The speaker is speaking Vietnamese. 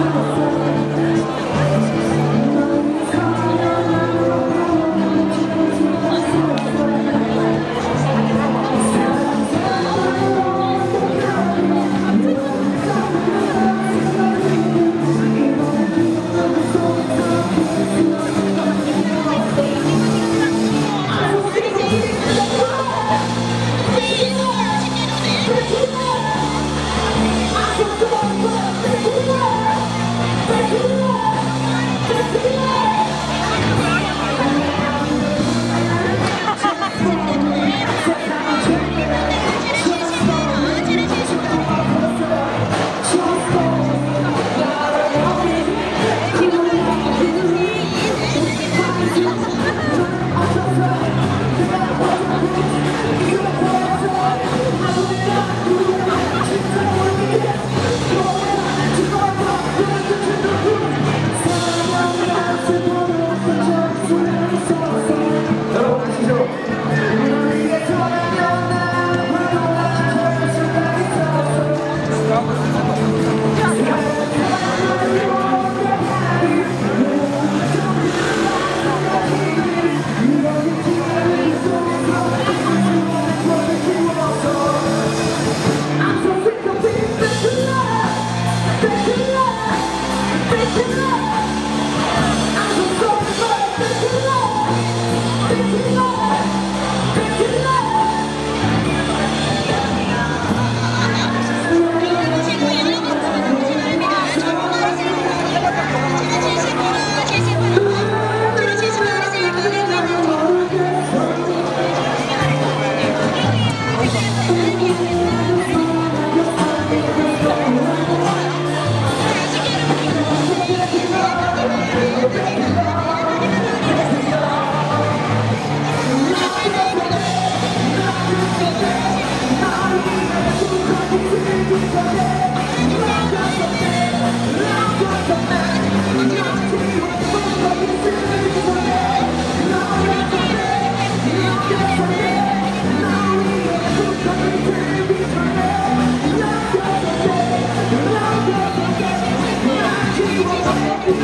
음. Thank you.